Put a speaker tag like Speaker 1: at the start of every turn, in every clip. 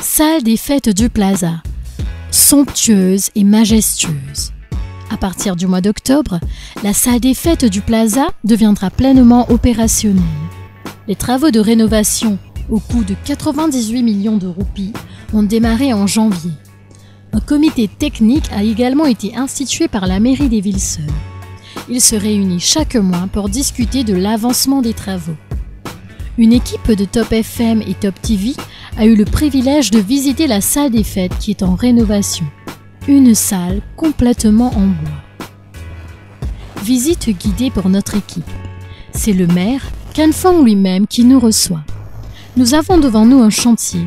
Speaker 1: Salle des fêtes du Plaza. Somptueuse et majestueuse. À partir du mois d'octobre, la salle des fêtes du Plaza deviendra pleinement opérationnelle. Les travaux de rénovation, au coût de 98 millions de roupies, ont démarré en janvier. Un comité technique a également été institué par la mairie des Villes-Sœurs. Il se réunit chaque mois pour discuter de l'avancement des travaux. Une équipe de Top FM et Top TV a eu le privilège de visiter la salle des fêtes qui est en rénovation. Une salle complètement en bois. Visite guidée pour notre équipe. C'est le maire, Ken Fong lui-même, qui nous reçoit. Nous avons devant nous un chantier.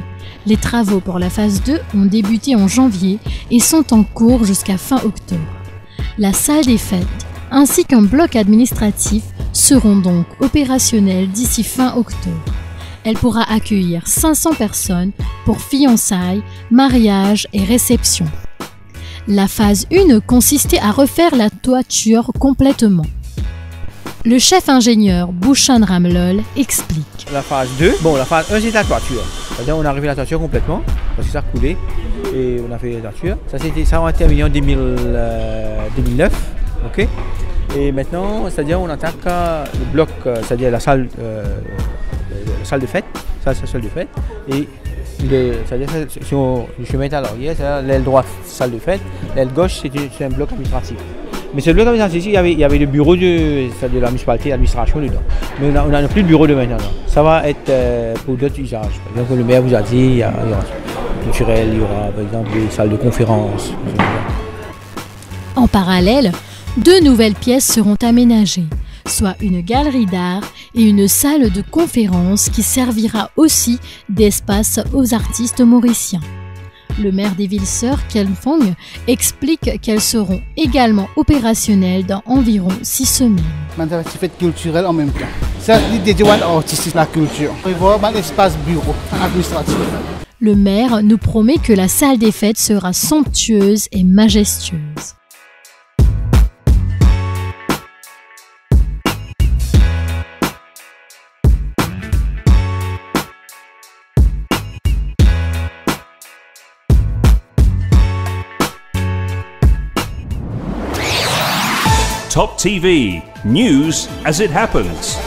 Speaker 1: Les travaux pour la phase 2 ont débuté en janvier et sont en cours jusqu'à fin octobre. La salle des fêtes ainsi qu'un bloc administratif seront donc opérationnels d'ici fin octobre. Elle pourra accueillir 500 personnes pour fiançailles, mariages et réceptions. La phase 1 consistait à refaire la toiture complètement. Le chef ingénieur Bouchan Ramlol explique.
Speaker 2: La phase 2, bon, la phase 1 c'est la toiture. C'est-à-dire on a arrivé la toiture complètement, parce que ça coulé, et on a fait la toiture. Ça, c'était, ça a terminé en 2000, euh, 2009, ok Et maintenant, c'est-à-dire on attaque euh, le bloc, euh, c'est-à-dire la salle, euh, salle de fête, ça c'est salle de fête, et le- si on, le chemin à l'arrière, c'est l'aile droite salle de fête, l'aile gauche c'est, un bloc administratif. Mais ce bloc administratif, il y avait, il y avait le bureau de, de la municipalité, l'administration dedans. Mais on n'a plus de bureau de maintenant. Ça va être euh, pour d'autres usages. Par le maire vous a dit, il y aura culturel, il y aura par exemple des salles de conférence.
Speaker 1: En parallèle, deux nouvelles pièces seront aménagées, soit une galerie d'art et une salle de conférence qui servira aussi d'espace aux artistes mauriciens. Le maire des Villes-Sœurs, Ken Fong, explique qu'elles seront également opérationnelles dans environ six semaines.
Speaker 3: Maintenant, activité culturelle en même temps. Ça, artistique, la culture. Va un espace bureau administratif.
Speaker 1: Le maire nous promet que la salle des fêtes sera somptueuse et majestueuse.
Speaker 4: Top TV, news as it happens.